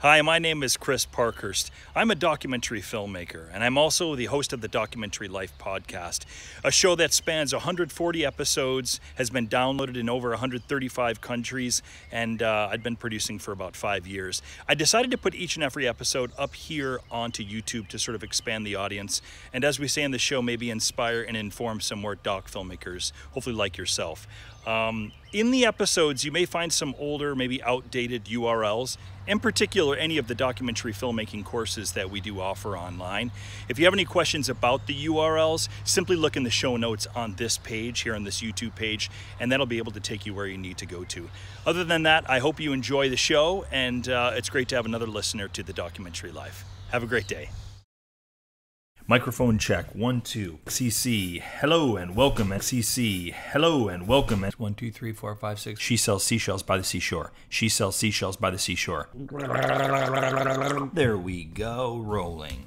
Hi, my name is Chris Parkhurst. I'm a documentary filmmaker, and I'm also the host of the Documentary Life podcast, a show that spans 140 episodes, has been downloaded in over 135 countries, and uh, I've been producing for about five years. I decided to put each and every episode up here onto YouTube to sort of expand the audience, and as we say in the show, maybe inspire and inform some more doc filmmakers, hopefully like yourself. Um, in the episodes, you may find some older, maybe outdated URLs, in particular, any of the documentary filmmaking courses that we do offer online. If you have any questions about the URLs, simply look in the show notes on this page, here on this YouTube page, and that'll be able to take you where you need to go to. Other than that, I hope you enjoy the show, and uh, it's great to have another listener to the documentary life. Have a great day. Microphone check. One, two. CC. Hello and welcome. CC. Hello and welcome. One, two, three, four, five, six. She sells seashells by the seashore. She sells seashells by the seashore. There we go. Rolling.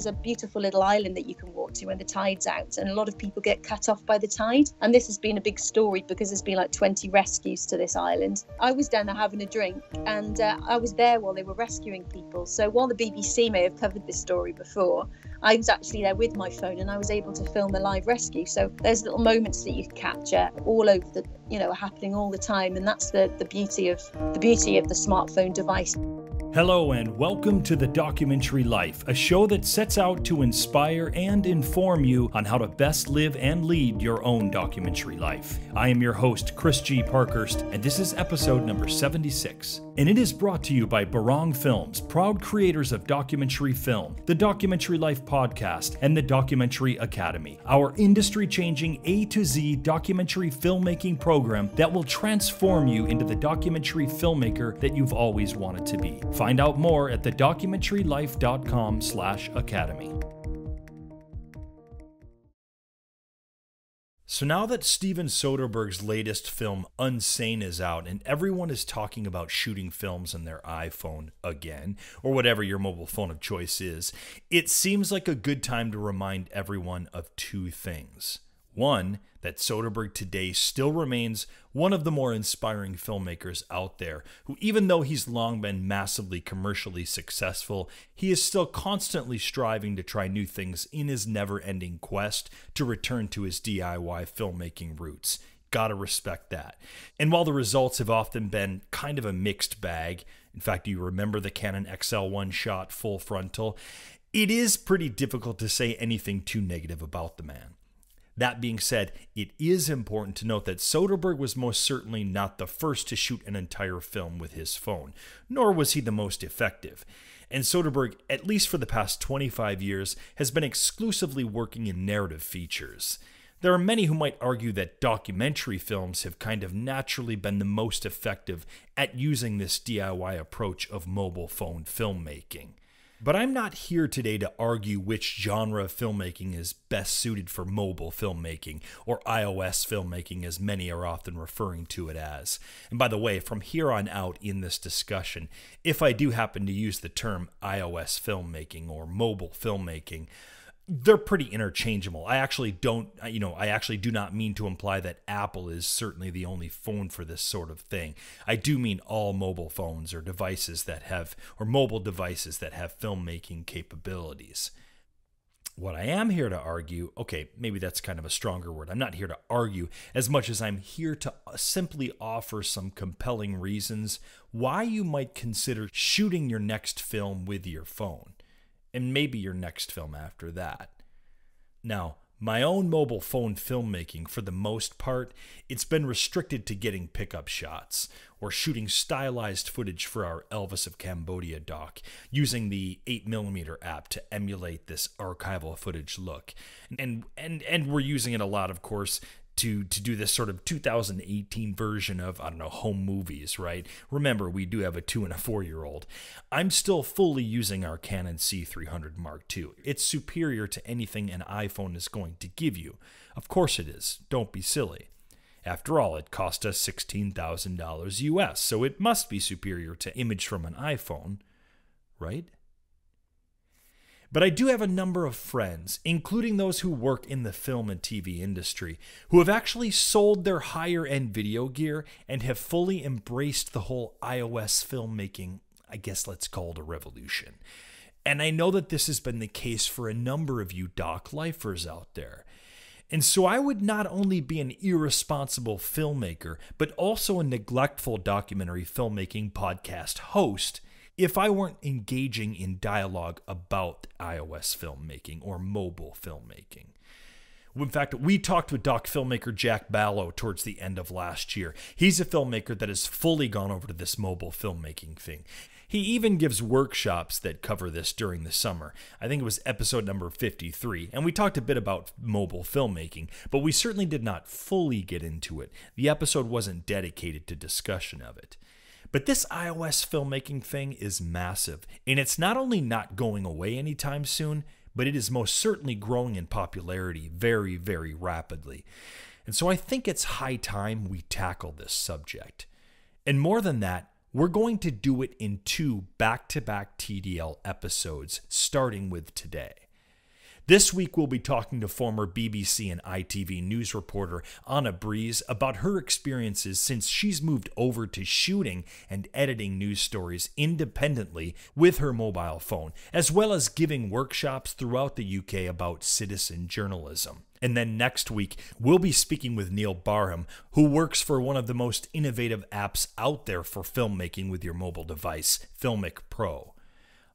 There's a beautiful little island that you can walk to when the tide's out, and a lot of people get cut off by the tide. And this has been a big story because there's been like 20 rescues to this island. I was down there having a drink, and uh, I was there while they were rescuing people. So while the BBC may have covered this story before, I was actually there with my phone, and I was able to film the live rescue. So there's little moments that you can capture all over the, you know, happening all the time, and that's the the beauty of the beauty of the smartphone device. Hello, and welcome to The Documentary Life, a show that sets out to inspire and inform you on how to best live and lead your own documentary life. I am your host, Chris G. Parkhurst, and this is episode number 76. And it is brought to you by Barang Films, proud creators of documentary film, the Documentary Life podcast, and the Documentary Academy, our industry changing A to Z documentary filmmaking program that will transform you into the documentary filmmaker that you've always wanted to be. Find out more at thedocumentarylife.com slash academy. So now that Steven Soderbergh's latest film Unsane is out and everyone is talking about shooting films on their iPhone again, or whatever your mobile phone of choice is, it seems like a good time to remind everyone of two things. One, that Soderbergh today still remains one of the more inspiring filmmakers out there, who, even though he's long been massively commercially successful, he is still constantly striving to try new things in his never ending quest to return to his DIY filmmaking roots. Gotta respect that. And while the results have often been kind of a mixed bag, in fact, you remember the Canon XL1 shot full frontal, it is pretty difficult to say anything too negative about the man. That being said, it is important to note that Soderbergh was most certainly not the first to shoot an entire film with his phone, nor was he the most effective. And Soderbergh, at least for the past 25 years, has been exclusively working in narrative features. There are many who might argue that documentary films have kind of naturally been the most effective at using this DIY approach of mobile phone filmmaking. But I'm not here today to argue which genre of filmmaking is best suited for mobile filmmaking, or iOS filmmaking, as many are often referring to it as. And by the way, from here on out in this discussion, if I do happen to use the term iOS filmmaking or mobile filmmaking, they're pretty interchangeable. I actually don't, you know, I actually do not mean to imply that Apple is certainly the only phone for this sort of thing. I do mean all mobile phones or devices that have, or mobile devices that have filmmaking capabilities. What I am here to argue, okay, maybe that's kind of a stronger word. I'm not here to argue as much as I'm here to uh, simply offer some compelling reasons why you might consider shooting your next film with your phone and maybe your next film after that. Now, my own mobile phone filmmaking, for the most part, it's been restricted to getting pickup shots or shooting stylized footage for our Elvis of Cambodia doc, using the 8mm app to emulate this archival footage look. And and and we're using it a lot, of course, to to do this sort of 2018 version of I don't know home movies, right? Remember, we do have a two and a four year old. I'm still fully using our Canon C300 Mark II. It's superior to anything an iPhone is going to give you. Of course it is. Don't be silly. After all, it cost us $16,000 US, so it must be superior to image from an iPhone, right? But I do have a number of friends, including those who work in the film and TV industry, who have actually sold their higher end video gear and have fully embraced the whole iOS filmmaking, I guess let's call it a revolution. And I know that this has been the case for a number of you doc lifers out there. And so I would not only be an irresponsible filmmaker, but also a neglectful documentary filmmaking podcast host if I weren't engaging in dialogue about iOS filmmaking or mobile filmmaking. In fact, we talked with doc filmmaker Jack Ballow towards the end of last year. He's a filmmaker that has fully gone over to this mobile filmmaking thing. He even gives workshops that cover this during the summer. I think it was episode number 53, and we talked a bit about mobile filmmaking, but we certainly did not fully get into it. The episode wasn't dedicated to discussion of it. But this iOS filmmaking thing is massive, and it's not only not going away anytime soon, but it is most certainly growing in popularity very, very rapidly. And so I think it's high time we tackle this subject. And more than that, we're going to do it in two back to back TDL episodes, starting with today. This week, we'll be talking to former BBC and ITV news reporter Anna Brees about her experiences since she's moved over to shooting and editing news stories independently with her mobile phone, as well as giving workshops throughout the UK about citizen journalism. And then next week, we'll be speaking with Neill Barham, who works for one of the most innovative apps out there for filmmaking with your mobile device, Filmic Pro.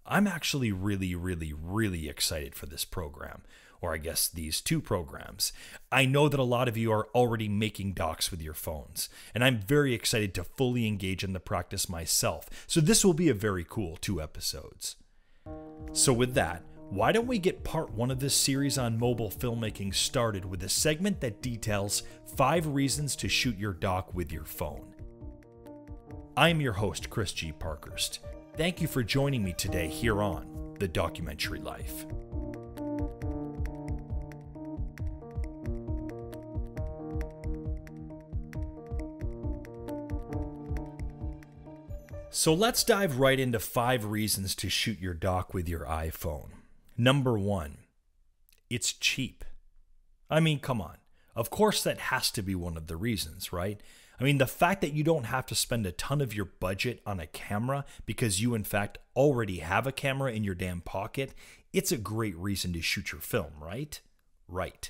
I'm actually really, really, really excited for this program, or I guess these two programs. I know that a lot of you are already making docs with your phones, and I'm very excited to fully engage in the practice myself. So this will be a very cool two episodes. So, with that, why don't we get part one of this series on mobile filmmaking started with a segment that details five reasons to shoot your doc with your phone? I'm your host, Chris G. Parkhurst. Thank you for joining me today here on The Documentary Life. So let's dive right into five reasons to shoot your doc with your iPhone. Number one, it's cheap. I mean, come on. Of course, that has to be one of the reasons, right? I mean, the fact that you don't have to spend a ton of your budget on a camera because you, in fact, already have a camera in your damn pocket, it's a great reason to shoot your film, right? Right.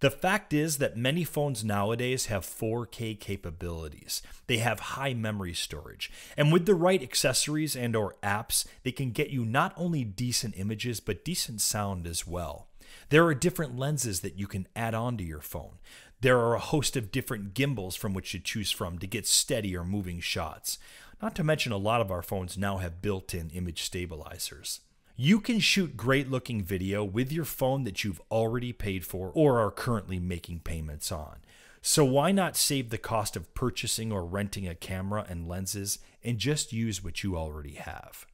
The fact is that many phones nowadays have 4K capabilities. They have high memory storage. And with the right accessories and or apps, they can get you not only decent images but decent sound as well. There are different lenses that you can add on to your phone. There are a host of different gimbals from which to choose from to get steady or moving shots. Not to mention a lot of our phones now have built-in image stabilizers. You can shoot great looking video with your phone that you've already paid for or are currently making payments on. So why not save the cost of purchasing or renting a camera and lenses and just use what you already have?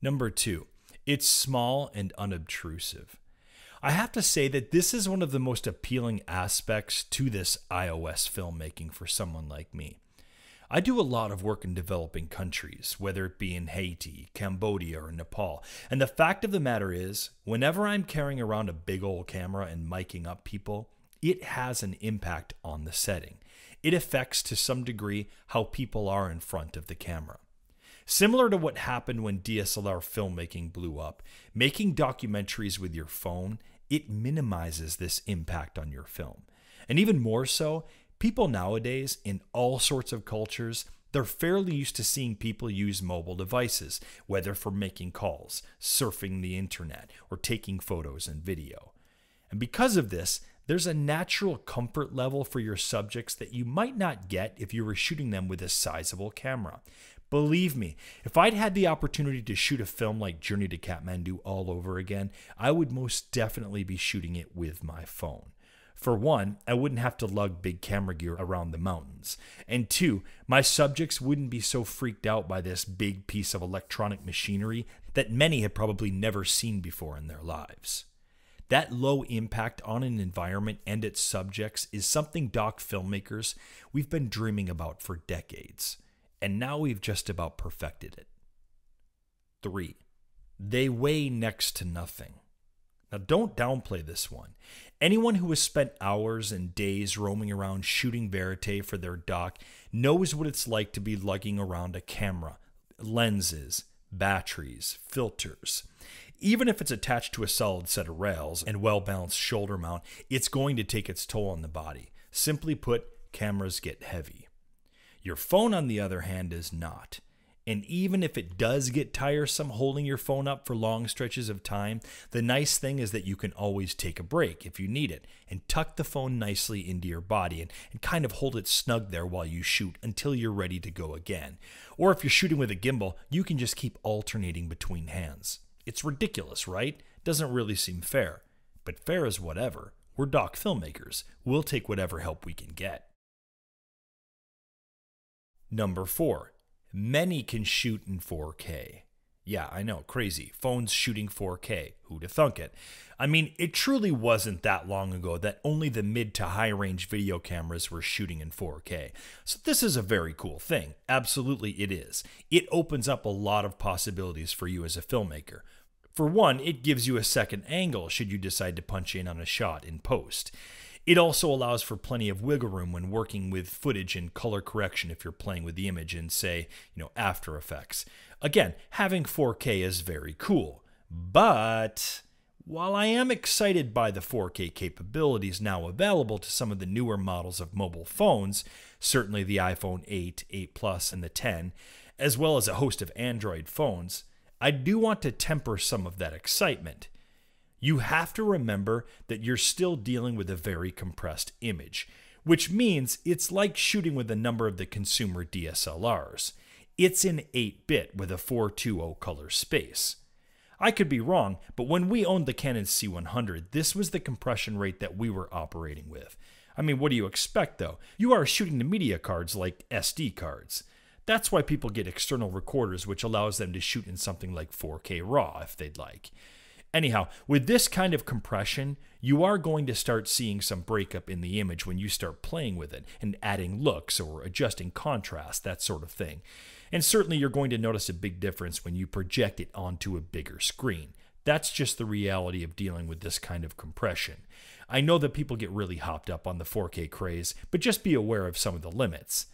Number two, it's small and unobtrusive. I have to say that this is one of the most appealing aspects to this iOS filmmaking for someone like me. I do a lot of work in developing countries, whether it be in Haiti, Cambodia, or Nepal. And the fact of the matter is, whenever I'm carrying around a big old camera and miking up people, it has an impact on the setting. It affects to some degree how people are in front of the camera. Similar to what happened when DSLR filmmaking blew up, making documentaries with your phone, it minimizes this impact on your film. And even more so, People nowadays, in all sorts of cultures, they're fairly used to seeing people use mobile devices, whether for making calls, surfing the internet, or taking photos and video. And because of this, there's a natural comfort level for your subjects that you might not get if you were shooting them with a sizable camera. Believe me, if I'd had the opportunity to shoot a film like Journey to Kathmandu all over again, I would most definitely be shooting it with my phone. For one, I wouldn't have to lug big camera gear around the mountains. And two, my subjects wouldn't be so freaked out by this big piece of electronic machinery that many had probably never seen before in their lives. That low impact on an environment and its subjects is something doc filmmakers we've been dreaming about for decades, and now we've just about perfected it. 3. they weigh next to nothing. Now, don't downplay this one. Anyone who has spent hours and days roaming around shooting verite for their doc knows what it's like to be lugging around a camera, lenses, batteries, filters. Even if it's attached to a solid set of rails and well balanced shoulder mount, it's going to take its toll on the body. Simply put, cameras get heavy. Your phone, on the other hand, is not. And even if it does get tiresome holding your phone up for long stretches of time, the nice thing is that you can always take a break if you need it and tuck the phone nicely into your body and, and kind of hold it snug there while you shoot until you're ready to go again. Or if you're shooting with a gimbal, you can just keep alternating between hands. It's ridiculous, right? Doesn't really seem fair. But fair is whatever. We're doc filmmakers. We'll take whatever help we can get. Number four, many can shoot in 4K. Yeah, I know, crazy. Phones shooting 4K. Who'da thunk it? I mean, it truly wasn't that long ago that only the mid to high range video cameras were shooting in 4K. So, this is a very cool thing. Absolutely, it is. It opens up a lot of possibilities for you as a filmmaker. For one, it gives you a second angle should you decide to punch in on a shot in post. It also allows for plenty of wiggle room when working with footage and color correction if you're playing with the image in, say, you know, After Effects. Again, having 4K is very cool, but while I am excited by the 4K capabilities now available to some of the newer models of mobile phones, certainly the iPhone 8, 8 Plus, and the 10, as well as a host of Android phones, I do want to temper some of that excitement. You have to remember that you're still dealing with a very compressed image, which means it's like shooting with a number of the consumer DSLRs. It's in 8 bit with a 420 color space. I could be wrong, but when we owned the Canon C100, this was the compression rate that we were operating with. I mean, what do you expect though? You are shooting the media cards like SD cards. That's why people get external recorders, which allows them to shoot in something like 4K RAW if they'd like. Anyhow, with this kind of compression, you are going to start seeing some breakup in the image when you start playing with it and adding looks or adjusting contrast, that sort of thing. And certainly you're going to notice a big difference when you project it onto a bigger screen. That's just the reality of dealing with this kind of compression. I know that people get really hopped up on the 4K craze, but just be aware of some of the limits.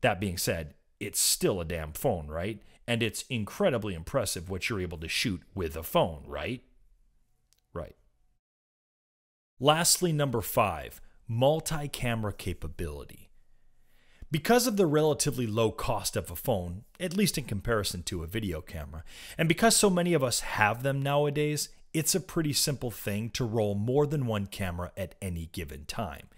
That being said, it's still a damn phone, right? And it's incredibly impressive what you're able to shoot with a phone, right? Right. Lastly, number five, multi camera capability. Because of the relatively low cost of a phone, at least in comparison to a video camera, and because so many of us have them nowadays, it's a pretty simple thing to roll more than one camera at any given time.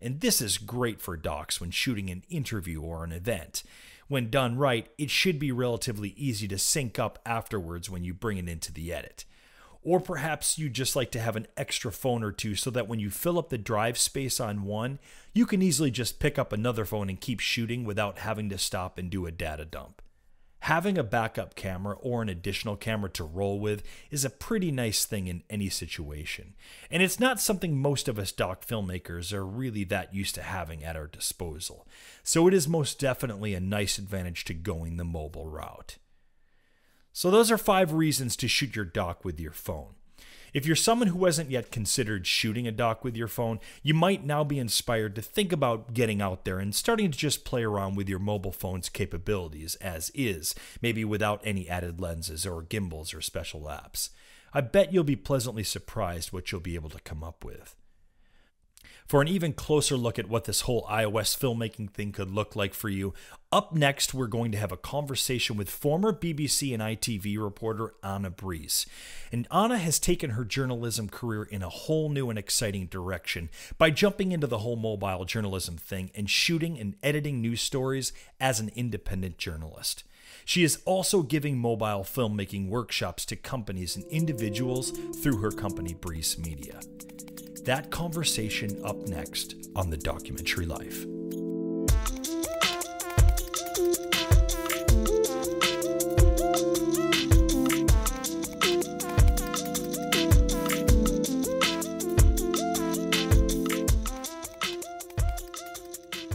And this is great for docs when shooting an interview or an event. When done right, it should be relatively easy to sync up afterwards when you bring it into the edit. Or perhaps you just like to have an extra phone or two so that when you fill up the drive space on one, you can easily just pick up another phone and keep shooting without having to stop and do a data dump. Having a backup camera or an additional camera to roll with is a pretty nice thing in any situation. And it's not something most of us doc filmmakers are really that used to having at our disposal. So it is most definitely a nice advantage to going the mobile route. So, those are five reasons to shoot your doc with your phone. If you're someone who hasn't yet considered shooting a doc with your phone, you might now be inspired to think about getting out there and starting to just play around with your mobile phone's capabilities as is, maybe without any added lenses or gimbals or special apps. I bet you'll be pleasantly surprised what you'll be able to come up with. For an even closer look at what this whole iOS filmmaking thing could look like for you, up next we're going to have a conversation with former BBC and ITV reporter Anna Brees. And Anna has taken her journalism career in a whole new and exciting direction by jumping into the whole mobile journalism thing and shooting and editing news stories as an independent journalist. She is also giving mobile filmmaking workshops to companies and individuals through her company Brees Media. That conversation up next on the documentary life.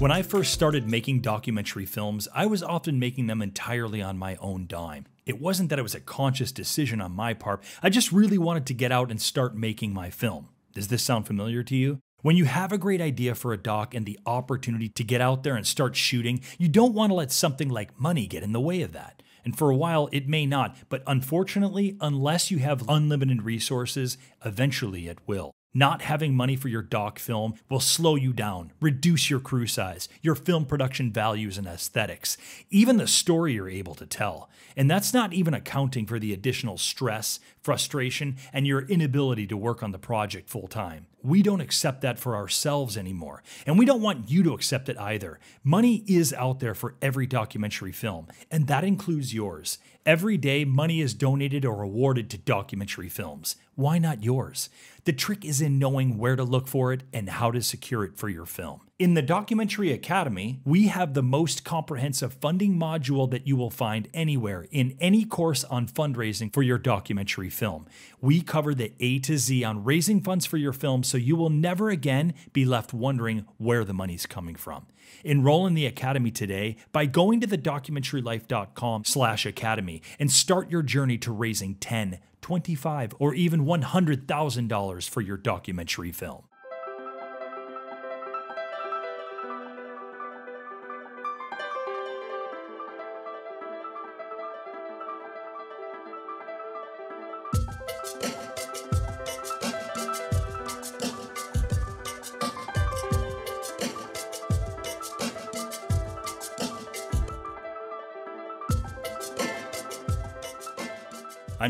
When I first started making documentary films, I was often making them entirely on my own dime. It wasn't that it was a conscious decision on my part, I just really wanted to get out and start making my film. Does this sound familiar to you? When you have a great idea for a doc and the opportunity to get out there and start shooting, you don't want to let something like money get in the way of that. And for a while, it may not, but unfortunately, unless you have unlimited resources, eventually it will. Not having money for your doc film will slow you down, reduce your crew size, your film production values and aesthetics, even the story you're able to tell. And that's not even accounting for the additional stress, frustration, and your inability to work on the project full time. We don't accept that for ourselves anymore, and we don't want you to accept it either. Money is out there for every documentary film, and that includes yours. Every day, money is donated or awarded to documentary films. Why not yours? The trick is in knowing where to look for it and how to secure it for your film. In the Documentary Academy, we have the most comprehensive funding module that you will find anywhere in any course on fundraising for your documentary film. We cover the A to Z on raising funds for your film so you will never again be left wondering where the money's coming from. Enroll in the Academy today by going to thedocumentarylife.com slash academy and start your journey to raising 10, 25, or even $100,000 for your documentary film.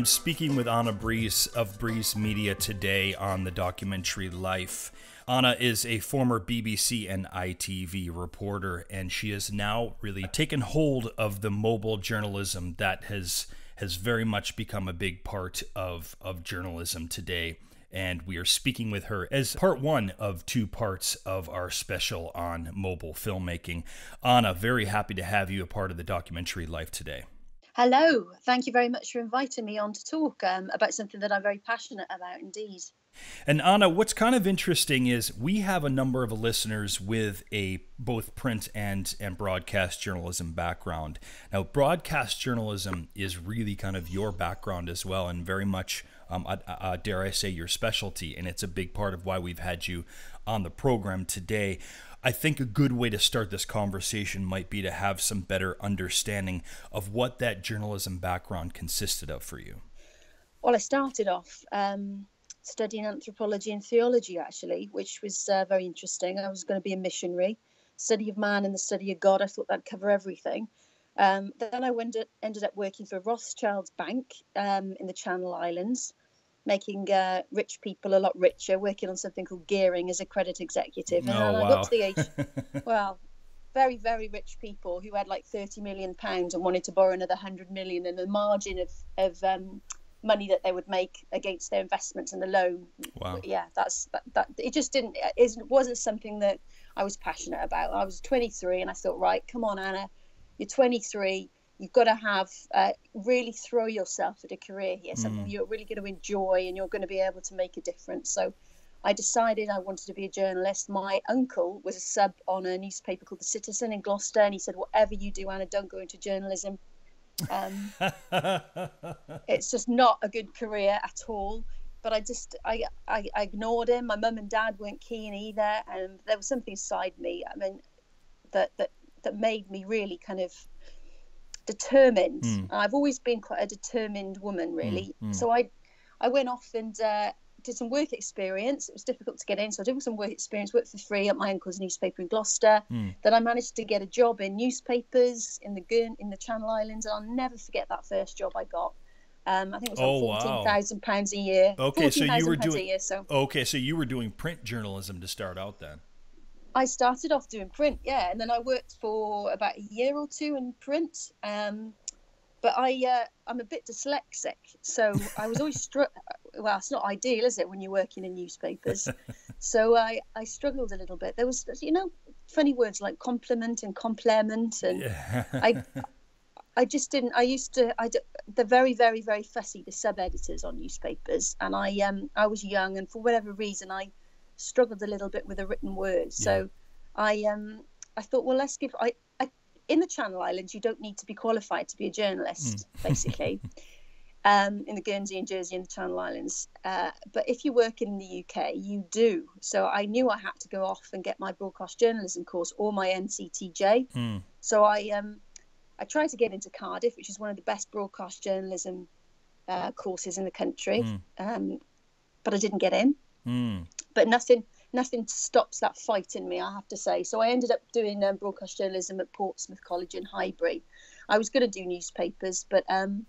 Speaking with Anna Brees of Brees Media today on the documentary Life. Anna is a former BBC and ITV reporter, and she has now really taken hold of the mobile journalism that has has very much become a big part of, of journalism today. And we are speaking with her as part one of two parts of our special on mobile filmmaking. Anna, very happy to have you a part of the documentary Life today. Hello, thank you very much for inviting me on to talk um, about something that I'm very passionate about indeed. And Anna, what's kind of interesting is we have a number of listeners with a both print and and broadcast journalism background. Now, broadcast journalism is really kind of your background as well, and very much, um, uh, uh, dare I say, your specialty. And it's a big part of why we've had you on the program today. I think a good way to start this conversation might be to have some better understanding of what that journalism background consisted of for you. Well, I started off um, studying anthropology and theology, actually, which was uh, very interesting. I was going to be a missionary, study of man and the study of God. I thought that'd cover everything. Um, then I ended up working for Rothschild's Bank um, in the Channel Islands making uh, rich people a lot richer, working on something called gearing as a credit executive. And oh, wow. I got to the age, well, very, very rich people who had like 30 million pounds and wanted to borrow another 100 million and the margin of, of um, money that they would make against their investments and the loan. Wow. Yeah, that's that, that it just didn't, it wasn't something that I was passionate about. I was 23 and I thought, right, come on, Anna, you're 23 you've got to have uh, really throw yourself at a career here, something mm. you're really going to enjoy and you're going to be able to make a difference. So I decided I wanted to be a journalist. My uncle was a sub on a newspaper called The Citizen in Gloucester, and he said, Whatever you do, Anna, don't go into journalism. Um, it's just not a good career at all. But I just I, I, I ignored him. My mum and dad weren't keen either, and there was something inside me. I mean, that that that made me really kind of determined. Mm. I've always been quite a determined woman, really. Mm. So I, I went off and uh, did some work experience. It was difficult to get in, so I did some work experience, worked for free at my uncle's newspaper in Gloucester. Mm. Then I managed to get a job in newspapers in the Guern, in the Channel Islands, and I'll never forget that first job I got. Um, I think it was oh, like fourteen thousand wow. pounds a year. Okay, so you were doing year, so. okay, so you were doing print journalism to start out then. I started off doing print, yeah, and then I worked for about a year or two in print. Um, but I, uh, I'm a bit dyslexic, so I was always struck. Well, it's not ideal, is it, when you're working in newspapers? so I, I struggled a little bit. There was, you know, funny words like compliment and complement, and yeah. I, I just didn't. I used to. I they're very, very, very fussy. The sub editors on newspapers, and I, um, I was young, and for whatever reason, I struggled a little bit with the written words. So I um I thought, well, let's give. I, I in the Channel Islands, you don't need to be qualified to be a journalist, mm. basically. Um, in the Guernsey and Jersey and the Channel Islands. Uh, but if you work in the UK, you do. So I knew I had to go off and get my broadcast journalism course or my NCTJ. Mm. So I um, I tried to get into Cardiff, which is one of the best broadcast journalism uh, courses in the country, mm. um, but I didn't get in. Mm. But nothing nothing stops that fight in me, I have to say. So I ended up doing um, broadcast journalism at Portsmouth College in Highbury. I was going to do newspapers, but um,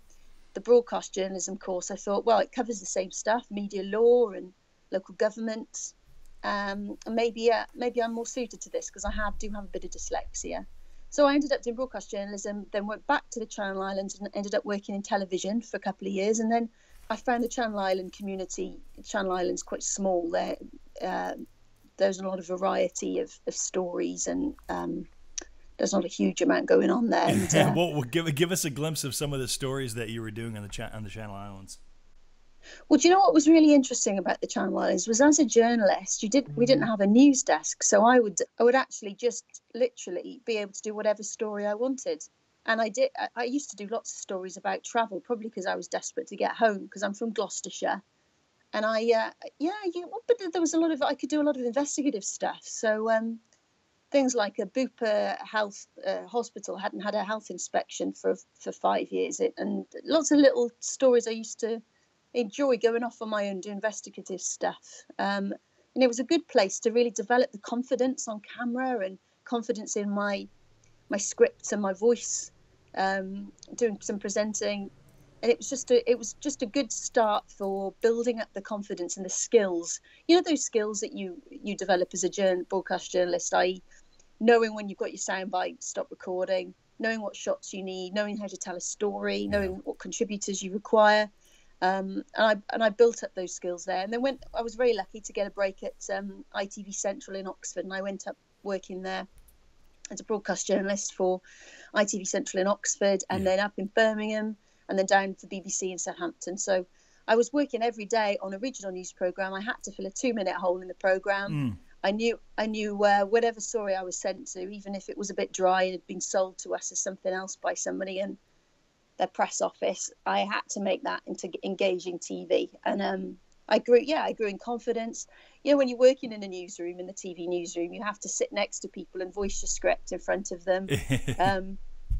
the broadcast journalism course, I thought, well, it covers the same stuff, media law and local government. Um, and maybe uh, maybe I'm more suited to this because I have do have a bit of dyslexia. So I ended up doing broadcast journalism, then went back to the Channel Islands and ended up working in television for a couple of years. And then I found the Channel Island community, Channel Islands, quite small. There, uh, there's a lot of variety of, of stories and um, there's not a huge amount going on there. And, uh, well, well, give give us a glimpse of some of the stories that you were doing on the cha- on the Channel Islands. Well, do you know what was really interesting about the Channel Islands was as a journalist, you did we didn't mm-hmm. have a news desk, so I would I would actually just literally be able to do whatever story I wanted. And I did. I, used to do lots of stories about travel, probably because I was desperate to get home because I'm from Gloucestershire, and I uh, yeah, yeah, but there was a lot of I could do a lot of investigative stuff. So um, things like a Bupa Health uh, Hospital hadn't had a health inspection for for five years, it, and lots of little stories I used to enjoy going off on my own do investigative stuff. Um, and it was a good place to really develop the confidence on camera and confidence in my my scripts and my voice. Um, doing some presenting, and it was just a it was just a good start for building up the confidence and the skills. You know those skills that you you develop as a journal, broadcast journalist. i.e., knowing when you've got your soundbite, stop recording, knowing what shots you need, knowing how to tell a story, knowing yeah. what contributors you require. Um, and I and I built up those skills there. And then when I was very lucky to get a break at um, ITV Central in Oxford, and I went up working there as a broadcast journalist for ITV Central in Oxford, and yeah. then up in Birmingham, and then down for BBC in Southampton. So I was working every day on a regional news program. I had to fill a two-minute hole in the program. Mm. I knew I knew uh, whatever story I was sent to, even if it was a bit dry and had been sold to us as something else by somebody in their press office, I had to make that into engaging TV. And um, I grew, yeah, I grew in confidence. You know, when you're working in a newsroom, in the TV newsroom, you have to sit next to people and voice your script in front of them. um,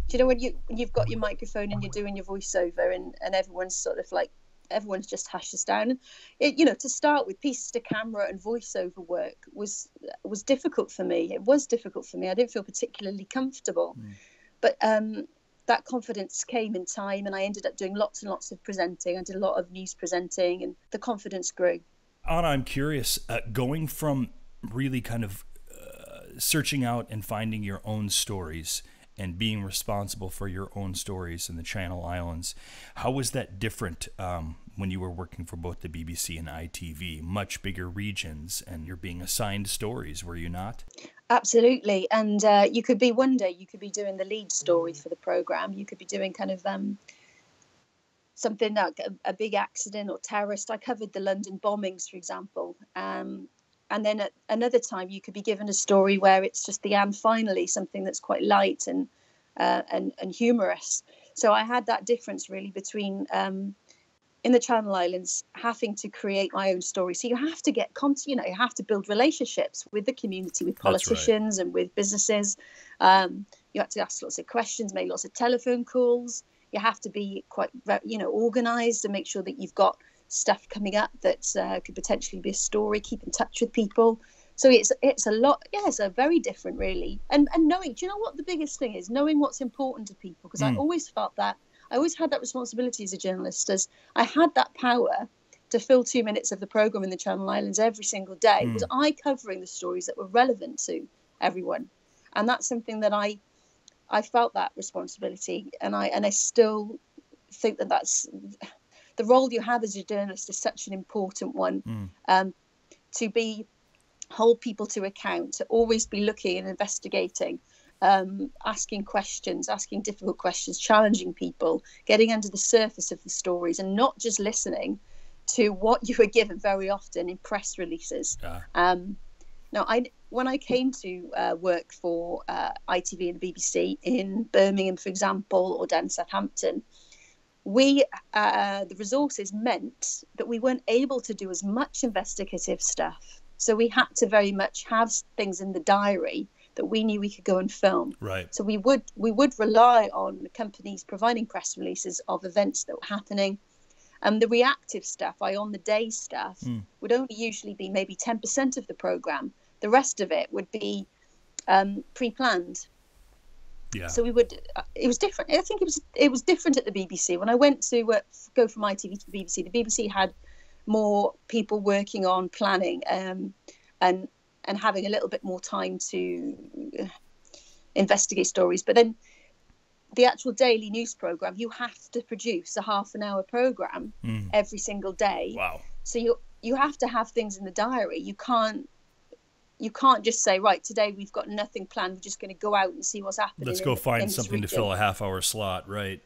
do you know when you when you've got your microphone and you're doing your voiceover and and everyone's sort of like everyone's just hushes down. It, you know, to start with pieces to camera and voiceover work was was difficult for me. It was difficult for me. I didn't feel particularly comfortable, mm. but um, that confidence came in time, and I ended up doing lots and lots of presenting. I did a lot of news presenting, and the confidence grew. Anna, I'm curious, uh, going from really kind of uh, searching out and finding your own stories and being responsible for your own stories in the Channel Islands. How was that different um, when you were working for both the BBC and ITV? Much bigger regions, and you're being assigned stories, were you not? Absolutely. And uh, you could be one day, you could be doing the lead story for the program. You could be doing kind of um, something like a, a, big accident or terrorist. I covered the London bombings, for example. Um, and then at another time you could be given a story where it's just the and finally something that's quite light and uh, and and humorous so i had that difference really between um, in the channel islands having to create my own story so you have to get you know you have to build relationships with the community with politicians right. and with businesses um, you have to ask lots of questions make lots of telephone calls you have to be quite you know organized and make sure that you've got stuff coming up that uh, could potentially be a story. Keep in touch with people. So it's it's a lot. Yeah, it's a very different, really. And and knowing, do you know what the biggest thing is? Knowing what's important to people. Because mm. I hmm. always felt that I always had that responsibility as a journalist. As I had that power to fill two minutes of the program in the Channel Islands every single day. Mm. Was I covering the stories that were relevant to everyone? And that's something that I I felt that responsibility, and I and I still think that that's the role you have as a journalist is such an important one. Mm. Um, to be hold people to account, to always be looking and investigating, um, asking questions, asking difficult questions, challenging people, getting under the surface of the stories, and not just listening to what you were given very often in press releases. Yeah. Um, no, I when I came to uh, work for uh, ITV and the BBC in Birmingham, for example, or down in Southampton, we uh, the resources meant that we weren't able to do as much investigative stuff. So we had to very much have things in the diary that we knew we could go and film. Right. So we would we would rely on the companies providing press releases of events that were happening. And the reactive stuff, I on the day stuff, mm. would only usually be maybe 10% of the program. The rest of it would be um, pre-planned. Yeah. So we would. Uh, it was different. I think it was it was different at the BBC when I went to uh, go from ITV to the BBC. The BBC had more people working on planning um, and and having a little bit more time to investigate stories. But then the actual daily news program, you have to produce a half an hour program mm. every single day. Wow. So you you have to have things in the diary. You can't you can't just say right today we've got nothing planned we're just going to go out and see what's happening let's go find something to fill a half hour slot right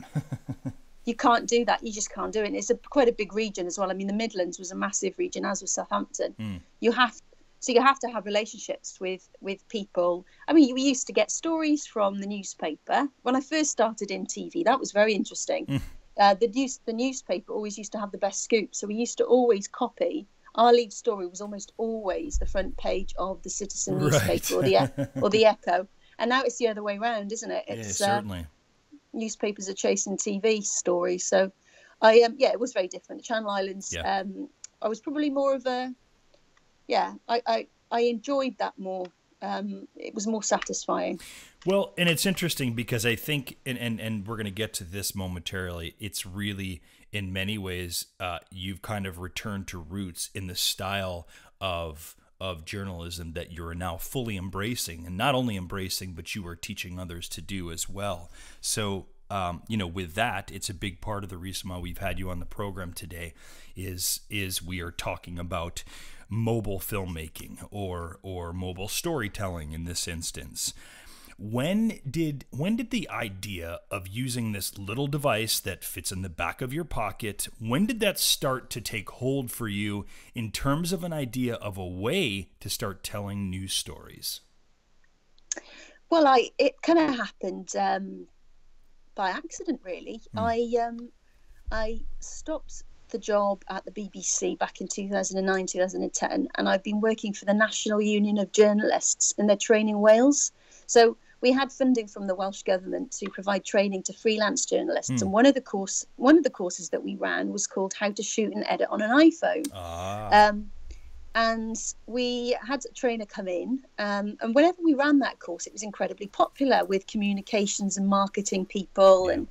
you can't do that you just can't do it it's a, quite a big region as well i mean the midlands was a massive region as was southampton mm. you have so you have to have relationships with with people i mean we used to get stories from the newspaper when i first started in tv that was very interesting mm. uh, the news the newspaper always used to have the best scoop so we used to always copy our lead story was almost always the front page of the Citizen right. newspaper or the or the Echo, and now it's the other way around, isn't it? It's, yeah, certainly. Uh, newspapers are chasing TV stories, so I um yeah, it was very different. The Channel Islands, yeah. um, I was probably more of a yeah, I I, I enjoyed that more. Um, it was more satisfying. Well, and it's interesting because I think, and, and, and we're going to get to this momentarily, it's really in many ways, uh, you've kind of returned to roots in the style of of journalism that you're now fully embracing, and not only embracing, but you are teaching others to do as well. So, um, you know, with that, it's a big part of the reason why we've had you on the program today. Is is we are talking about mobile filmmaking or or mobile storytelling in this instance when did when did the idea of using this little device that fits in the back of your pocket when did that start to take hold for you in terms of an idea of a way to start telling news stories well i it kind of happened um, by accident really hmm. i um, i stopped the job at the BBC back in 2009 2010 and I've been working for the National Union of Journalists in their training Wales so we had funding from the Welsh government to provide training to freelance journalists, mm. and one of the course one of the courses that we ran was called How to Shoot and Edit on an iPhone. Ah. Um, and we had a trainer come in, um, and whenever we ran that course, it was incredibly popular with communications and marketing people yeah. and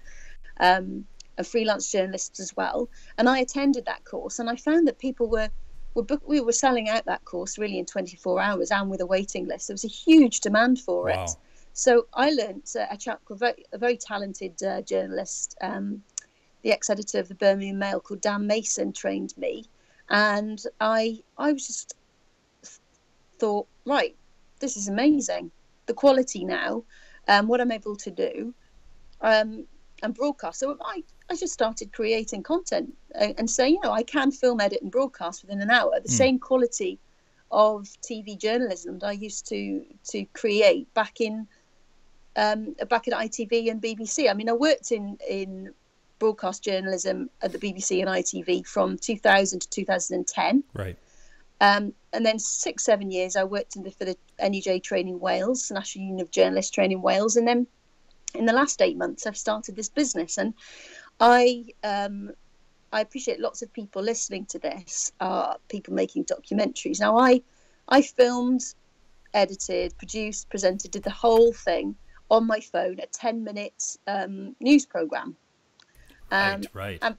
um, and freelance journalists as well. And I attended that course, and I found that people were were book, we were selling out that course really in 24 hours and with a waiting list. There was a huge demand for wow. it. So I learned uh, a chap called very, a very talented uh, journalist, um, the ex-editor of the Birmingham Mail called Dan Mason trained me, and I I was just thought right, this is amazing. The quality now, um, what I'm able to do, um, and broadcast. So I I just started creating content and, and say you know I can film, edit, and broadcast within an hour. The mm. same quality of TV journalism that I used to to create back in um, back at ITV and BBC. I mean, I worked in in broadcast journalism at the BBC and ITV from 2000 to 2010. Right. Um, and then six, seven years, I worked the, for the NUJ Training Wales, National Union of Journalists Training Wales, and then in the last eight months, I've started this business. And I, um, I appreciate lots of people listening to this are people making documentaries. Now, I, I filmed, edited, produced, presented, did the whole thing on my phone a 10 minute um, news program. Um, right, right. And,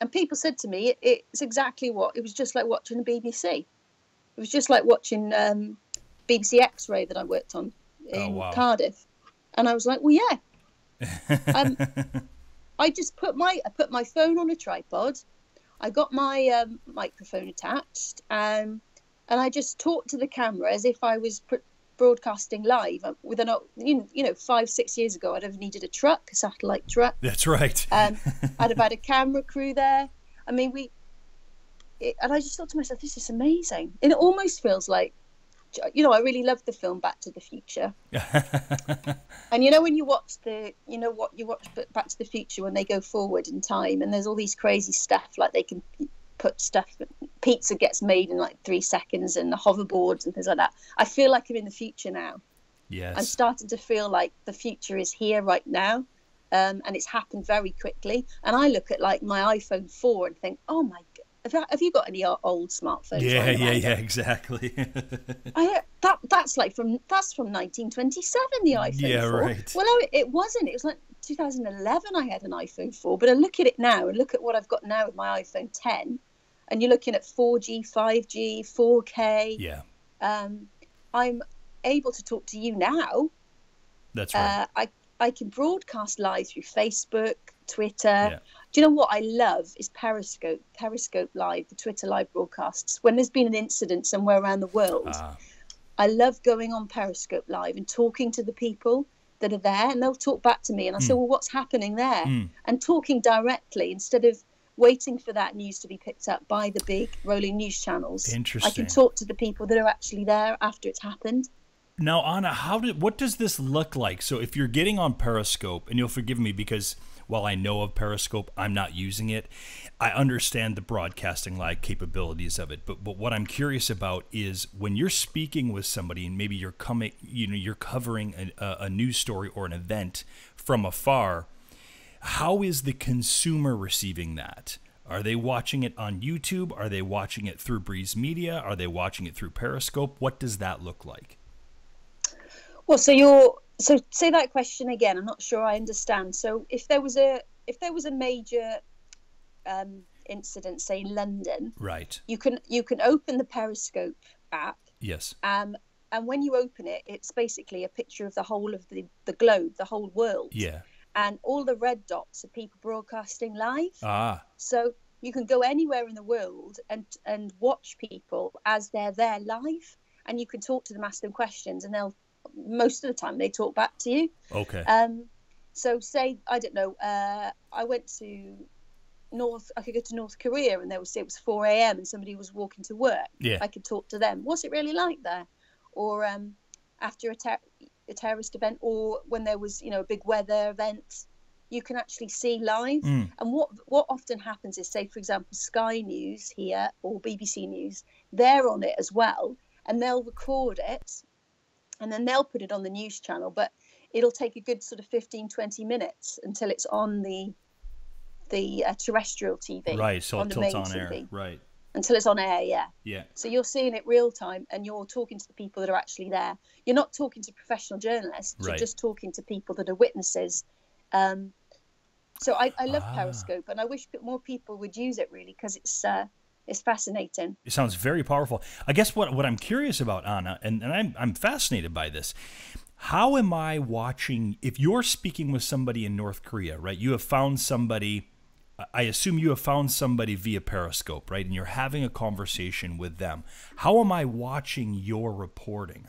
and, people said to me, it, it's exactly what it was just like watching the BBC. It was just like watching um, BBC X Ray that I worked on oh, in oh, wow. Cardiff. And I was like, well, yeah. um, I just put my I put my phone on a tripod. I got my um, microphone attached, um, and I just talked to the camera as if I was pr- broadcasting live uh, with an you know five six years ago i'd have needed a truck a satellite truck. That's right. Um, i'd have had a camera crew there. I mean we it, and i just thought to myself this is amazing. And it almost feels like you know, I really loved the film Back to the Future. and you know, when you watch the, you know, what you watch Back to the Future when they go forward in time, and there's all these crazy stuff like they can put stuff, pizza gets made in like three seconds, and the hoverboards and things like that. I feel like I'm in the future now. Yes. I'm starting to feel like the future is here right now. Um, and it's happened very quickly. And I look at like my iPhone 4 and think, oh my have, have you got any old smartphones? Yeah, yeah, yeah, exactly. I, that that's like from that's from 1927. The iPhone. Yeah, 4. right. Well, no, it wasn't. It was like 2011. I had an iPhone 4, but I look at it now and look at what I've got now with my iPhone 10, and you're looking at 4G, 5G, 4K. Yeah. Um, I'm able to talk to you now. That's right. Uh, I I can broadcast live through Facebook, Twitter. Yeah. Do you know what I love is Periscope, Periscope Live, the Twitter live broadcasts. When there's been an incident somewhere around the world, Ah, I love going on Periscope Live and talking to the people that are there, and they'll talk back to me, and I say, "Well, what's happening there?" Mm. And talking directly instead of waiting for that news to be picked up by the big rolling news channels. Interesting. I can talk to the people that are actually there after it's happened. Now, Anna, how did what does this look like? So, if you're getting on Periscope, and you'll forgive me because while I know of Periscope, I'm not using it. I understand the broadcasting live capabilities of it, but but what I'm curious about is when you're speaking with somebody, and maybe you're coming, you know, you're covering a, a, a news story or an event from afar. How is the consumer receiving that? Are they watching it on YouTube? Are they watching it through Brees Media? Are they watching it through Periscope? What does that look like? Well, so you're so say that question again. I'm not sure I understand. So if there was a if there was a major um, incident, say in London, Right. you can you can open the Periscope app, Yes. um, and when you open it, it's basically a picture of the whole of the the globe, the whole world, Yeah. And all the red dots are people broadcasting live. Ah. So you can go anywhere in the world and and watch people as they're there live, and you can talk to them, ask them questions, and they'll most of the time they talk back to you. Okay. Um, so say I don't know, uh, I went to North. I could go to North Korea, and there was it was four a.m. and somebody was walking to work. Yeah. I could talk to them. What's it really like there? Or um, after a, ter- a terrorist event, or when there was you know a big weather event, you can actually see live. Mm. And what what often happens is, say for example, Sky News here or BBC News, they're on it as well, and they'll record it, and then they'll put it on the news channel. But it'll take a good sort of 15, 20 minutes until it's on the the uh, terrestrial TV. Right. So on it tilts on air. TV. Right. Until it's on air, yeah. Yeah. So you're seeing it real time and you're talking to the people that are actually there. You're not talking to professional journalists, Right. you're just talking to people that are witnesses. Um, so I, I love Ah. Periscope and I wish more people would use it really because it's uh, it's fascinating. It sounds very powerful. I guess what what I'm curious about, Anna, and, and I'm I'm fascinated by this. How am I watching if you're speaking with somebody in North Korea, right? You have found somebody I assume you have found somebody via Periscope, right? And you're having a conversation with them. How am I watching your reporting?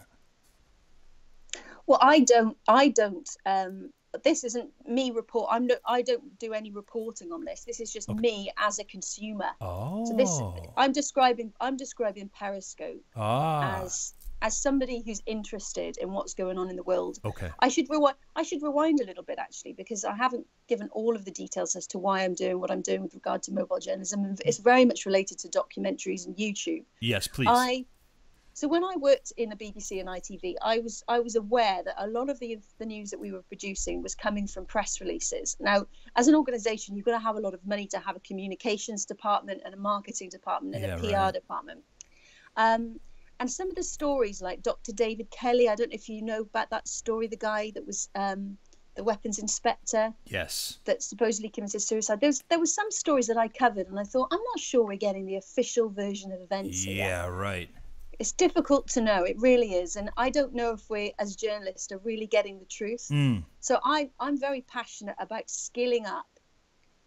Well, I don't. I don't. Um, this isn't me report. I'm. No, I don't do any reporting on this. This is just me as a consumer. Oh. So this, I'm describing. I'm describing Periscope ah. as as somebody who's interested in what's going on in the world. Okay. I should rewind. I should rewind a little bit actually because I haven't given all of the details as to why I'm doing what I'm doing with regard to mobile journalism. It's very much related to documentaries and YouTube. Yes, please. I so when I worked in the BBC and ITV, I was I was aware that a lot of the the news that we were producing was coming from press releases. Now, as an organisation, you've got to have a lot of money to have a communications department and a marketing department and Yeah, a PR right. department. Um, and some of the stories, like Dr. David Kelly, I don't know if you know about that story, the guy that was um, the weapons inspector yes. that supposedly committed suicide. There was there was some stories that I covered, and I thought I'm not sure we're getting the official version of events. here Yeah, right. it's difficult to know it really is and i don't know if we as journalists are really getting the truth Mm. so I, i'm very passionate about skilling up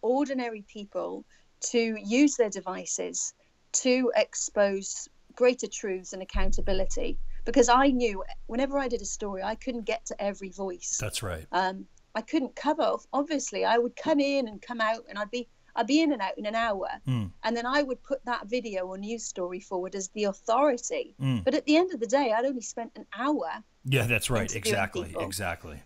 ordinary people to use their devices to expose greater truths and accountability because i knew whenever i did a story i couldn't get to every voice That's right. um, I couldn't cover. Obviously, I would come in and come out, and I'd be I'd be in and out in an hour, Mm. and then I would put that video or news story forward as the authority. Mm. But at the end of the day, I'd only spent an hour. Yeah, that's right. Exactly. people. Exactly.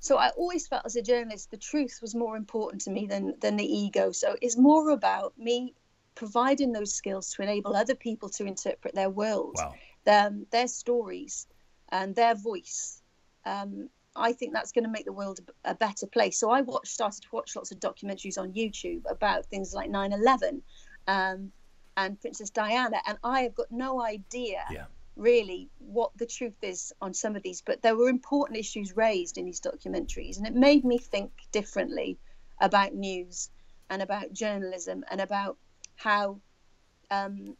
So I always felt as a journalist, the truth was more important to me than than the ego. So it's more about me providing those skills to enable other people to interpret their world, Wow. their, their stories, and their voice. Um, I think that's going to make the world a a better place. So I watched, started to watch lots of documentaries on YouTube about things like 9/11 um, and Princess Diana, and I have got no idea Yeah. really what the truth is on some of these. But there were important issues raised in these documentaries, and it made me think differently about news and about journalism and about how um,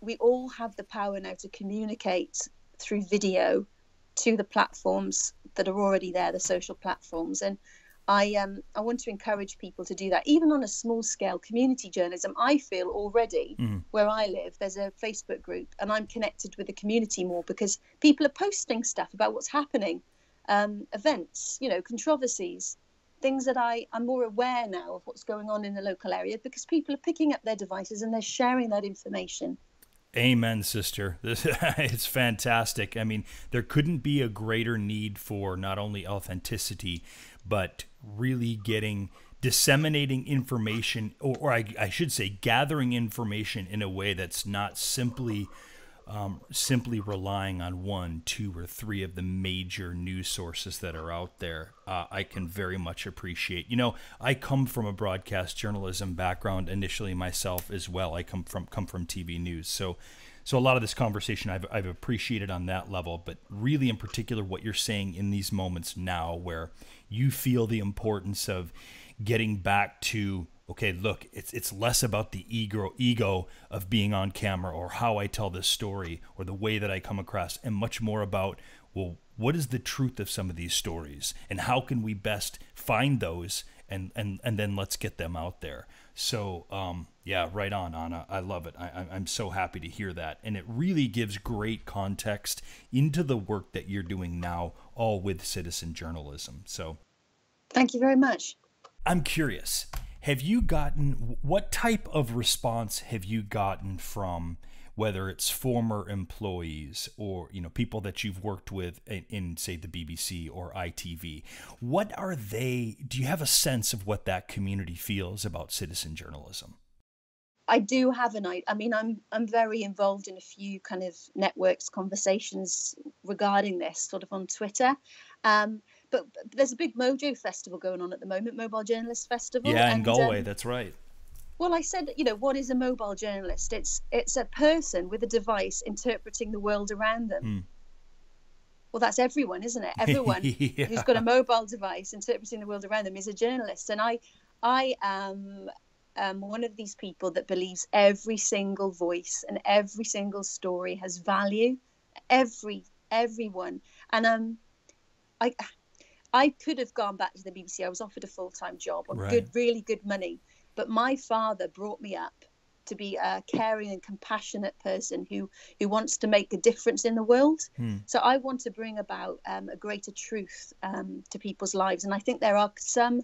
we all have the power now to communicate through video to the platforms that are already there, the social platforms. And I um, I want to encourage people to do that, even on a small scale. Community journalism, I feel already Mhm. where I live, there's a Facebook group, and I'm connected with the community more because people are posting stuff about what's happening, um, events, you know, controversies, things that I I'm more aware now of what's going on in the local area because people are picking up their devices and they're sharing that information. Amen, sister. This, it's fantastic. I mean, there couldn't be a greater need for not only authenticity, but really getting disseminating information, or, or I, I should say, gathering information in a way that's not simply um, simply relying on one, two, or three of the major news sources that are out there, uh, I can very much appreciate. You know, I come from a broadcast journalism background initially myself as well. I come from come from TV news, so so a lot of this conversation I've I've appreciated on that level, but really in particular what you're saying in these moments now, where you feel the importance of getting back to okay look it's it's less about the ego ego of being on camera or how I tell this story or the way that I come across and much more about well what is the truth of some of these stories and how can we best find those and and and then let's get them out there. So um yeah right on Anna. I love it. I I- I'm so happy to hear that. And it really gives great context into the work that you're doing now all with citizen journalism. So Thank you very much. I'm curious. Have you gotten what type of response have you gotten from whether it's former employees or you know people that you've worked with in, in say the BBC or ITV? What are they? Do you have a sense of what that community feels about citizen journalism? I do have an. I mean, I'm I'm very involved in a few kind of networks conversations regarding this, sort of on Twitter. Um, but, but there's a big Mojo festival going on at the moment, Mobile Journalist Festival. yeah, in and, Galway, um, that's right. well, I said, you know, what is a mobile journalist? It's it's a person with a device interpreting the world around them. Hmm. Well, that's everyone, isn't it? Everyone Yeah. who's got a mobile device interpreting the world around them is a journalist. And I, I am um, one of these people that believes every single voice and every single story has value. Every everyone, and um, I, I could have gone back to the BBC. I was offered a full time job on Right. good, really good money, but my father brought me up to be a caring and compassionate person who who wants to make a difference in the world. Hmm. So I want to bring about um, a greater truth um, to people's lives, and I think there are some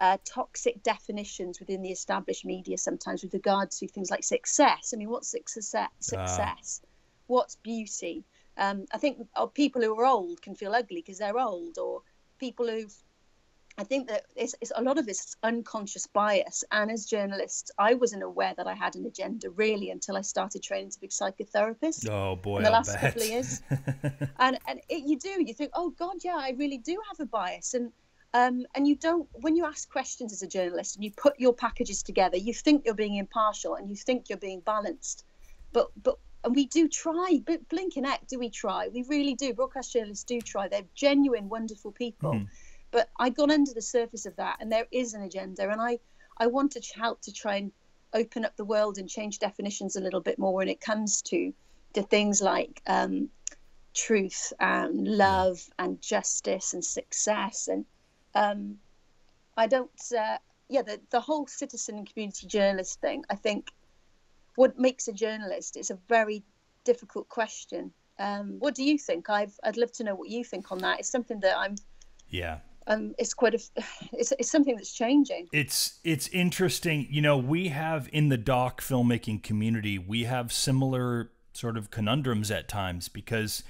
uh, toxic definitions within the established media sometimes with regard to things like success. I mean, what's success? Success. What's beauty? Um, I think uh, people who are old can feel ugly because they're old, or people who've I think that it's, it's a lot of it's unconscious bias. And as journalists, I wasn't aware that I had an agenda really until I started training to be a psychotherapist Oh boy, in the I'll last bet. couple of years. and and it, you do you think oh god yeah i really do have a bias and um, and you don't when you ask questions as a journalist and you put your packages together you think you're being impartial and you think you're being balanced but but and we do try but blinking heck do we try? We really do. Broadcast journalists do try. They're genuine wonderful people. Mhm. but i got under the surface of that and there is an agenda and i i want to help to try and open up the world and change definitions a little bit more when it comes to to things like um, truth and love and justice and success and um, I don't uh, yeah the, the whole citizen and community journalist thing I think what makes a journalist It's a very difficult question. Um, what do you think? I've I'd love to know what you think on that. It's something that I'm yeah. um, it's quite a it's, it's something that's changing. It's it's interesting. You know we have in the doc filmmaking community we have similar sort of conundrums at times because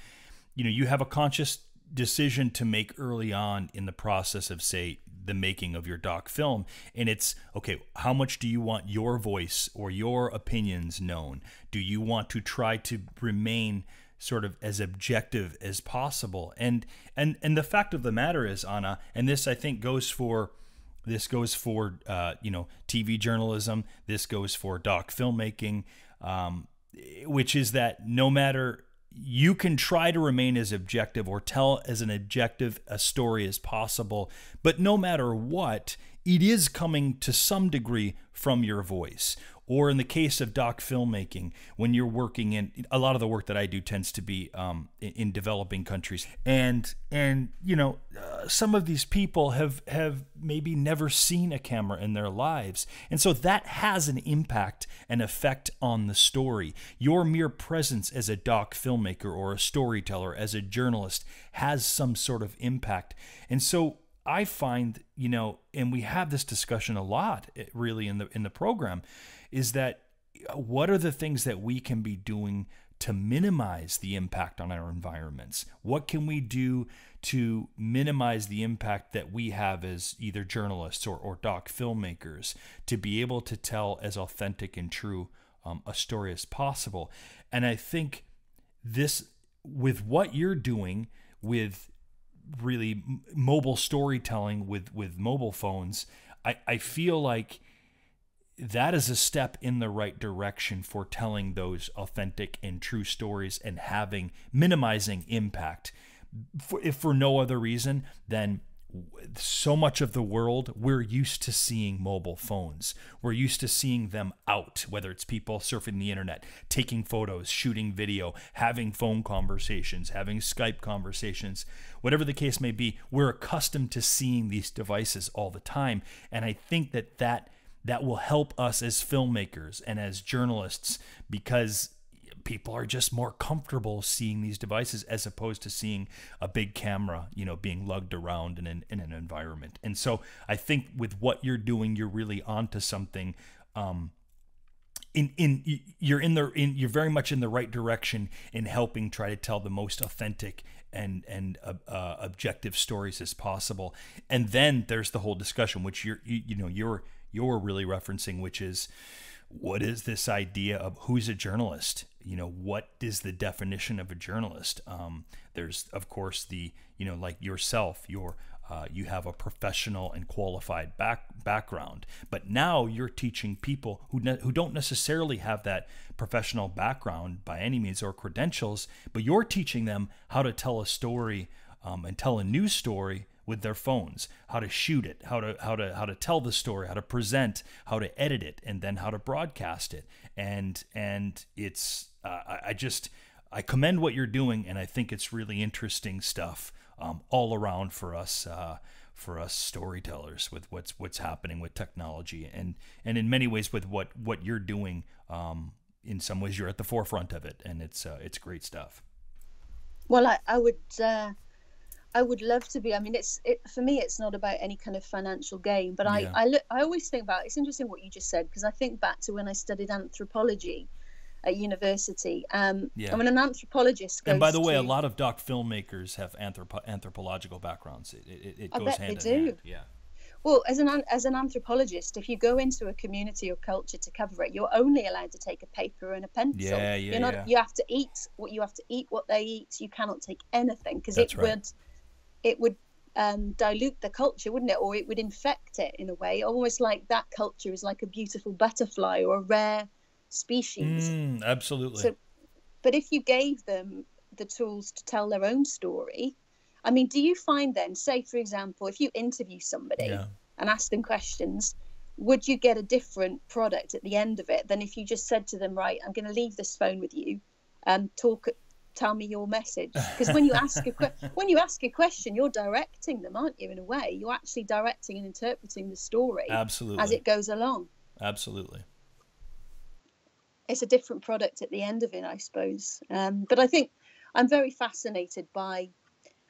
you know you have a conscious decision to make early on in the process of say the making of your doc film and it's okay how much do you want your voice or your opinions known do you want to try to remain sort of as objective as possible. And and and the fact of the matter is, Anna, and this I think goes for this goes for uh, you know TV journalism. This goes for doc filmmaking, um, which is that no matter you can try to remain as objective or tell as an objective a story as possible, but no matter what, it is coming to some degree from your voice or in the case of doc filmmaking when you're working in a lot of the work that i do tends to be um, in, in, developing countries. And and you know uh, some of these people have have maybe never seen a camera in their lives. And so that has an impact and effect on the story. Your mere presence as a doc filmmaker or a storyteller as a journalist has some sort of impact. And so I find, you know, and we have this discussion a lot eh, really in the in the program is that uh, what are the things that we can be doing to minimize the impact on our environments? What can we do to minimize the impact that we have as either journalists or, or doc filmmakers to be able to tell as authentic and true um, a story as possible? And I think this, with what you're doing with really mobile storytelling with, with mobile phones, I, I feel like that is a step in the right direction for telling those authentic and true stories and having minimizing impact. For, if for no other reason than so much of the world we're used to seeing mobile phones. We're used to seeing them out whether it's people surfing the internet taking photos shooting video having phone conversations having skype conversations. Whatever the case may be we're accustomed to seeing these devices all the time. And i think that that that will help us as filmmakers and as journalists because people are just more comfortable seeing these devices as opposed to seeing a big camera, you know, being lugged around in an, in an environment. And so I think with what you're doing, you're really onto something. Um, in, in you're in the in you're very much in the right direction in helping try to tell the most authentic and and uh, uh, objective stories as possible. And then there's the whole discussion, which you're you, you know you're you're really referencing, which is what is this idea of who's a journalist? You know, what is the definition of a journalist? Um, there's, of course, the, you know, like yourself, your, uh, you have a professional and qualified back, background, but now you're teaching people who, ne- who don't necessarily have that professional background by any means or credentials, but you're teaching them how to tell a story um, and tell a news story with their phones, how to shoot it, how to how to how to tell the story, how to present, how to edit it, and then how to broadcast it. And and it's uh, I, I just I commend what you're doing, and I think it's really interesting stuff um, all around for us. Uh, for us storytellers with what's what's happening with technology and and in many ways with what what you're doing um, in some ways you're at the forefront of it and it's uh, it's great stuff well i, I would uh, I would love to be. I mean, it's it for me. It's not about any kind of financial gain, but I I look. I always think about. It's interesting what you just said because I think back to when I studied anthropology at university. Um, yeah. I mean, an anthropologist. and by the way, to, a lot of doc filmmakers have anthropo- anthropological backgrounds. It, it, it goes hand in do. hand. Yeah. Well, as an as an anthropologist, if you go into a community or culture to cover it, you're only allowed to take a paper and a pencil. Yeah, yeah, you're not, yeah. You have to eat what you have to eat, what they eat. You cannot take anything because it right. would it would um, dilute the culture, wouldn't it? Or it would infect it in a way, almost like that culture is like a beautiful butterfly or a rare species. Mm, absolutely. So, but if you gave them the tools to tell their own story, I mean, do you find then, say, for example, if you interview somebody yeah. and ask them questions, would you get a different product at the end of it than if you just said to them, right, I'm going to leave this phone with you, and talk tell me your message. Because when you ask a que- when you ask a question you're directing them aren't you in a way? You're actually directing and interpreting the story absolutely. as it goes along. Absolutely. It's a different product at the end of it i suppose. Um, but i think i'm very fascinated by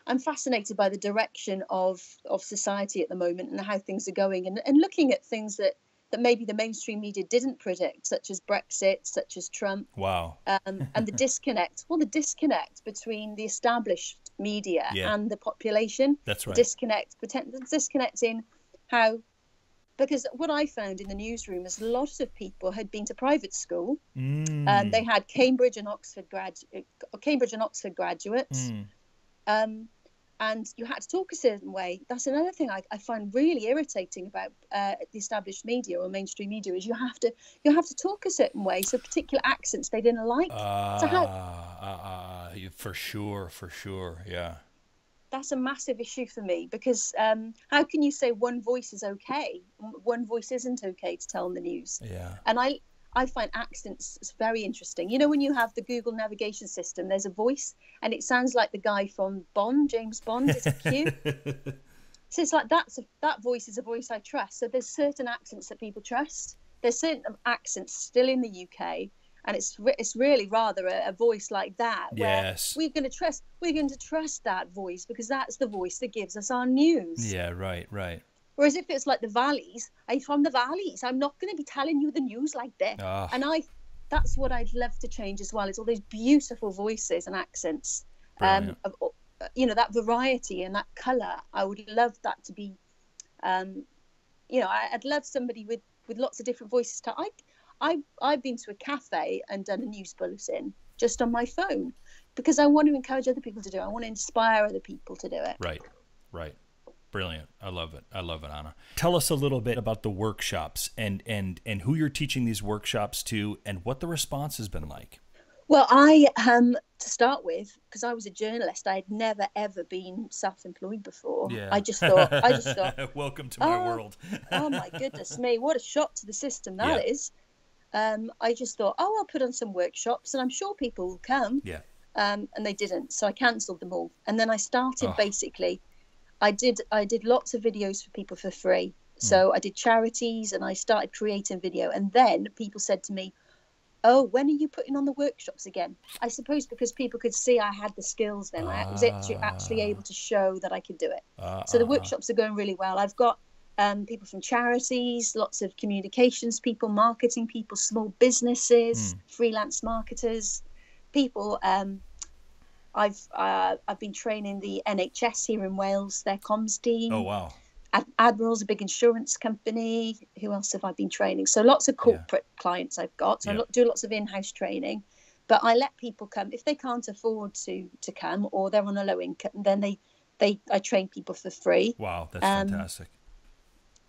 I'm fascinated by the direction of of society at the moment and how things are going, and, and looking at things that that maybe the mainstream media didn't predict, such as Brexit, such as Trump. Wow. Um, and the disconnect, well, the disconnect between the established media Yeah. and the population. That's right. Disconnect, the disconnect in how, because what I found in the newsroom is a lot of people had been to private school. Mm. Um, they had Cambridge and Oxford grad, uh, Cambridge and Oxford graduates. Mm. Um, and you had to talk a certain way. That's another thing I, I find really irritating about uh, the established media or mainstream media is you have to you have to talk a certain way. So particular accents they didn't like. Uh, So how- uh, for sure, for sure. Yeah. That's a massive issue for me because um, how can you say one voice is okay, one voice isn't okay to tell in the news? Yeah. And I I find accents very interesting. You know, when you have the Google navigation system, there's a voice, and it sounds like the guy from Bond, James Bond. It's it Q? So it's like that's a, that voice is a voice I trust. So there's certain accents that people trust. There's certain accents still in the UK, and it's it's really rather a, a voice like that where Yes. we're going to trust we're going to trust that voice because that's the voice that gives us our news. Yeah. Right. Right. Whereas if it's like the valleys, I'm from the valleys. I'm not going to be telling you the news like this. Ah. And I, that's what I'd love to change as well. It's all those beautiful voices and accents. Um, of, uh, you know that variety and that color. I would love that to be. Um, you know, I, I'd love somebody with with lots of different voices. To I, I, I've been to a cafe and done a news bulletin just on my phone because I want to encourage other people to do it. I want to inspire other people to do it. Right. Right. Brilliant. I love it. I love it, Anna. Tell us a little bit about the workshops and and and who you're teaching these workshops to and what the response has been like. Well, I um to start with, because I was a journalist, I had never ever been self-employed before. Yeah. I just thought, I just thought, welcome to my Oh, world. oh my goodness me, what a shock to the system that Yeah. is. Um, I just thought, oh, I'll put on some workshops, and I'm sure people will come. yeah. Um, and they didn't, so I cancelled them all. And then I started Oh. basically. I did I did lots of videos for people for free. So I did charities, and I started creating video. And then people said to me, oh, when are you putting on the workshops again? I suppose because people could see I had the skills then. I was actually, actually able to show that I could do it. So the uh, uh. workshops are going really well. I've got um, people from charities, lots of communications people, marketing people, small businesses, freelance marketers, people. Um, I've uh, I've been training the NHS here in Wales, their comms team. Oh wow. Ad- Admiral's a big insurance company. Who else have I been training? So lots of corporate clients I've got. So I Yeah. lo- do lots of in-house training, but I let people come if they can't afford to to come or they're on a low income. Then they they I train people for free, Wow, that's Um, fantastic.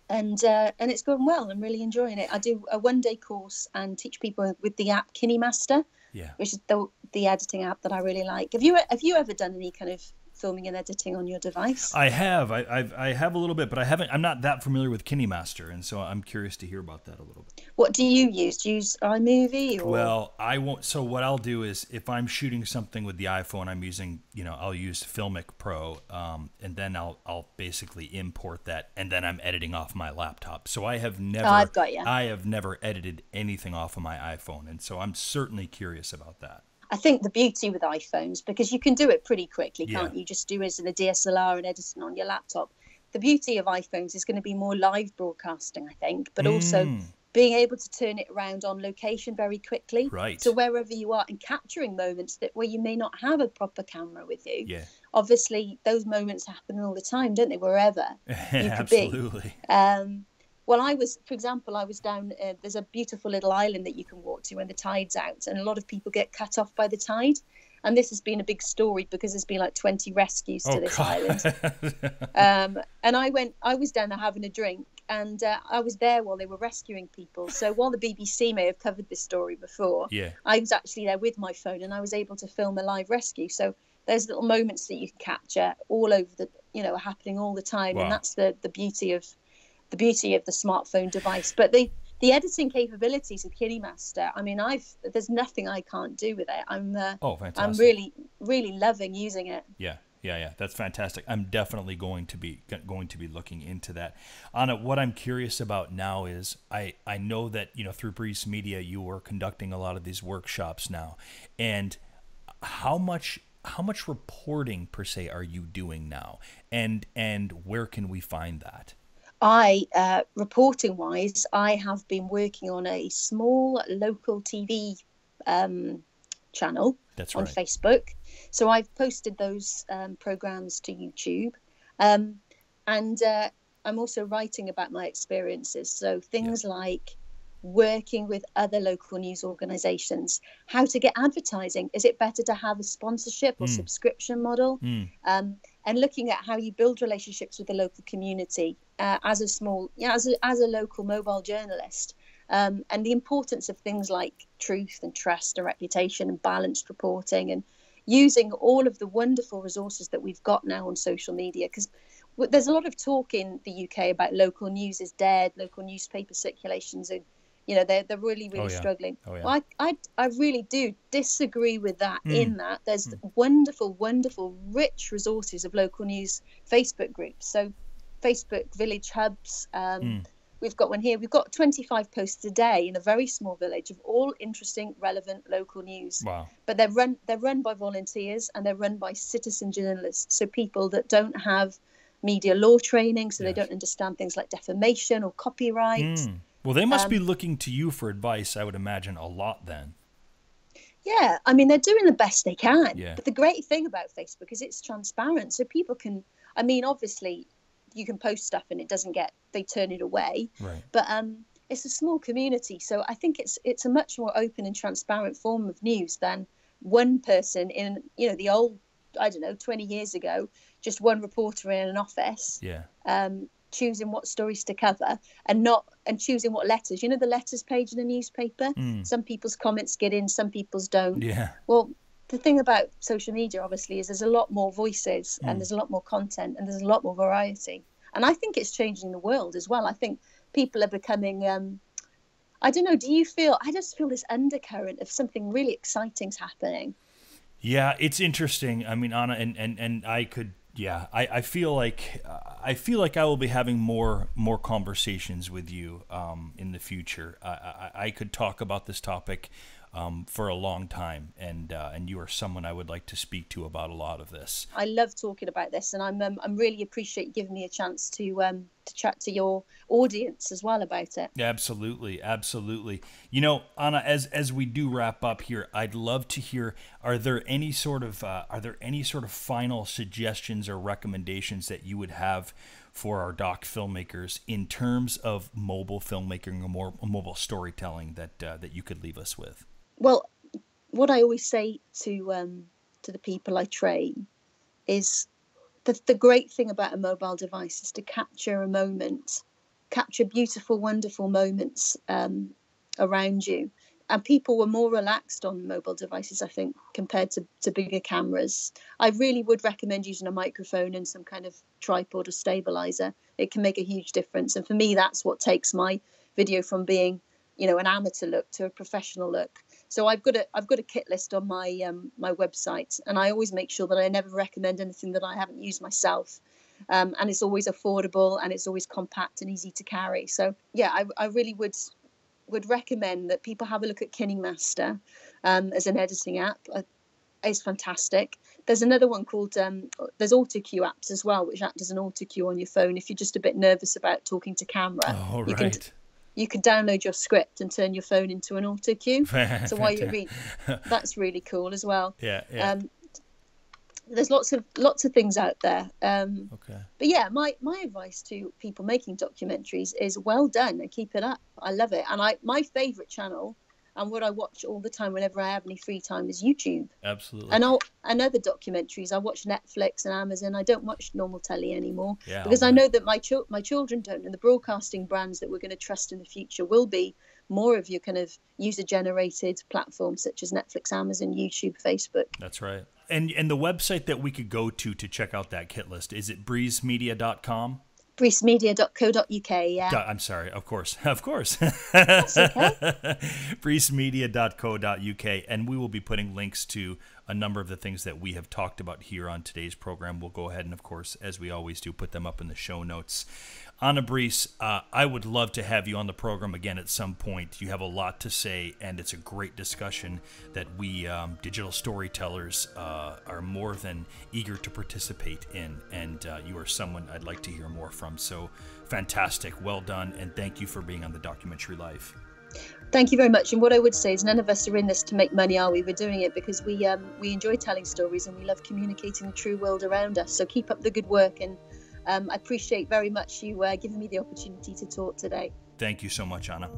and uh, and it's going well. I'm really enjoying it. I do a one-day course and teach people with the app KineMaster, Yeah. which is the the editing app that I really like. Have you have you ever done any kind of filming and editing on your device? I have. I, I've, I have a little bit, but I haven't. I'm not that familiar with KineMaster, and so I'm curious to hear about that a little bit. What do you use? Do you use iMovie or Well, I won't. So what I'll do is, if I'm shooting something with the iPhone, I'm using, you know, I'll use Filmic Pro, um, and then I'll I'll basically import that, and then I'm editing off my laptop. So I have never, Oh, I've got ya. I have never edited anything off of my iPhone, and so I'm certainly curious about that. I think the beauty with iPhones, because you can do it pretty quickly, Yeah. can't you? Just do it in a DSLR and editing on your laptop. The beauty of iPhones is going to be more live broadcasting, I think, but also Mm. being able to turn it around on location very quickly. Right. So wherever you are and capturing moments that where you may not have a proper camera with you. Yeah, Obviously, those moments happen all the time, don't they? Wherever. you could be. absolutely. Um, well, I was, for example, I was down. Uh, there's a beautiful little island that you can walk to when the tide's out, and a lot of people get cut off by the tide. And this has been a big story because there's been like 20 rescues to Oh, this God. island. Um, and I went, I was down there having a drink, and uh, I was there while they were rescuing people. So while the BBC may have covered this story before, yeah, I was actually there with my phone, and I was able to film a live rescue. So there's little moments that you can capture all over the, you know, happening all the time, Wow. and that's the the beauty of the beauty of the smartphone device. But the the editing capabilities of KineMaster, I mean, I've there's nothing I can't do with it. I'm uh, Oh, fantastic. I'm really really loving using it. Yeah, yeah, yeah. That's fantastic. I'm definitely going to be going to be looking into that. Anna, what I'm curious about now is I I know that you know through Brees Media you are conducting a lot of these workshops now, and how much how much reporting per se are you doing now, and and where can we find that? I, uh, reporting wise, I have been working on a small local TV um, channel That's on right. Facebook. So I've posted those um, programs to YouTube. Um, and uh, I'm also writing about my experiences. So things like working with other local news organizations, how to get advertising. Is it better to have a sponsorship or Mm. subscription model? Mm, um, and looking at how you build relationships with the local community uh, as a small, you know, as a, as a local mobile journalist, um, and the importance of things like truth and trust and reputation and balanced reporting and using all of the wonderful resources that we've got now on social media because there's a lot of talk in the UK about local news is dead, local newspaper circulations are, you know, they're, they're really, really Oh, yeah. struggling. oh yeah. Well, I, I, I really do disagree with that. Mm. In that, there's wonderful, wonderful, rich resources of local news Facebook groups. So, Facebook village hubs. Um, Mm. We've got one here. We've got 25 posts a day in a very small village of all interesting, relevant local news. Wow. But they're run they're run by volunteers and they're run by citizen journalists. So people that don't have media law training, so Yes. they don't understand things like defamation or copyright. Mm. Well, they must be Um, looking to you for advice. I would imagine a lot then. Yeah, I mean, they're doing the best they can. Yeah. But the great thing about Facebook is it's transparent. So people can, I mean, obviously, you can post stuff and it doesn't get, they turn it away. Right. But um, it's a small community. So I think it's it's a much more open and transparent form of news than one person in, you know, the old, I don't know, 20 years ago, just one reporter in an office Yeah. um, choosing what stories to cover and not, and choosing what letters. You know, the letters page in a newspaper? Mm. Some people's comments get in, some people's don't. Yeah. Well, the thing about social media, obviously, is there's a lot more voices Mm. and there's a lot more content and there's a lot more variety. And I think it's changing the world as well. I think people are becoming. Um, I don't know. Do you feel? I just feel this undercurrent of something really exciting's happening. Yeah, it's interesting. I mean, Anna, and and and I could. Yeah, I, I feel like uh, I feel like I will be having more more conversations with you um, in the future. I, I, I could talk about this topic um, for a long time, and uh, and you are someone I would like to speak to about a lot of this. I love talking about this, and I'm um, I'm really appreciate you giving me a chance to um, to chat to your audience as well about it. Absolutely, absolutely. You know, Anna, as as we do wrap up here, I'd love to hear: Are there any sort of uh, are there any sort of final suggestions or recommendations that you would have for our doc filmmakers in terms of mobile filmmaking or more mobile storytelling that uh, that you could leave us with? Well, what I always say to um, to the people I train is the the great thing about a mobile device is to capture a moment, capture beautiful, wonderful moments um, around you. And people were more relaxed on mobile devices, I think, compared to, to bigger cameras. I really would recommend using a microphone and some kind of tripod or stabilizer. It can make a huge difference. And for me, that's what takes my video from being, you know, an amateur look to a professional look. So I've got a I've got a kit list on my um, my website, and I always make sure that I never recommend anything that I haven't used myself. Um, and it's always affordable and it's always compact and easy to carry. So yeah, I, I really would would recommend that people have a look at KineMaster um, as an editing app. Uh, it's fantastic. There's another one called um, there's AutoCue apps as well, which act as an AutoCue on your phone if you're just a bit nervous about talking to camera. Oh, you can. You could download your script and turn your phone into an auto cue. so while you read, that's really cool as well. yeah, yeah. Um, there's lots of lots of things out there. Um, okay. but yeah, my my advice to people making documentaries is well done and keep it up. I love it, and I my favorite channel and what I watch all the time whenever I have any free time is YouTube. Absolutely. And I'll, and other documentaries. I watch Netflix and Amazon. I don't watch normal telly anymore yeah, because I know that my chil- my children don't, and the broadcasting brands that we're going to trust in the future will be more of your kind of user generated platforms such as Netflix, Amazon, YouTube, Facebook. That's right. And and the website that we could go to to check out that kit list is it breesmedia.com? breesmedia.co.uk. Yeah. I'm sorry, of course, of course. That's okay. and we will be putting links to a number of the things that we have talked about here on today's program. We'll go ahead and, of course, as we always do, put them up in the show notes. Anna Brees, uh, I would love to have you on the program again at some point. You have a lot to say, and it's a great discussion that we um, digital storytellers uh, are more than eager to participate in. And uh, you are someone I'd like to hear more from. So fantastic. Well done. And thank you for being on the documentary life. Thank you very much. And what I would say is, none of us are in this to make money, are we? We're doing it because we um, we enjoy telling stories and we love communicating the true world around us. So keep up the good work, and um, I appreciate very much you uh, giving me the opportunity to talk today. Thank you so much, Anna.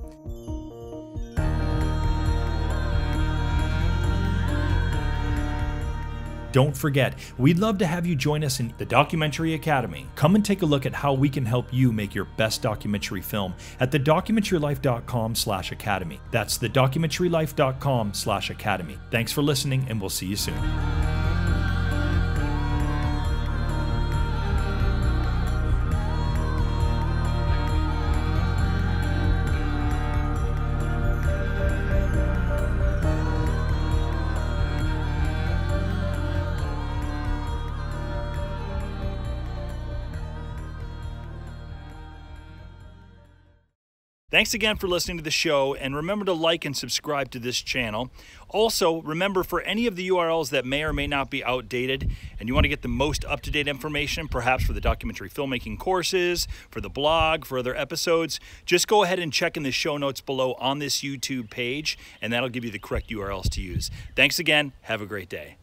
Don't forget, we'd love to have you join us in the Documentary Academy. Come and take a look at how we can help you make your best documentary film at thedocumentarylife.com slash academy. That's thedocumentarylife.com slash academy. Thanks for listening, and we'll see you soon. Thanks again for listening to the show, and remember to like and subscribe to this channel. Also, remember for any of the URLs that may or may not be outdated, and you want to get the most up to date information, perhaps for the documentary filmmaking courses, for the blog, for other episodes, just go ahead and check in the show notes below on this YouTube page, and that'll give you the correct URLs to use. Thanks again. Have a great day.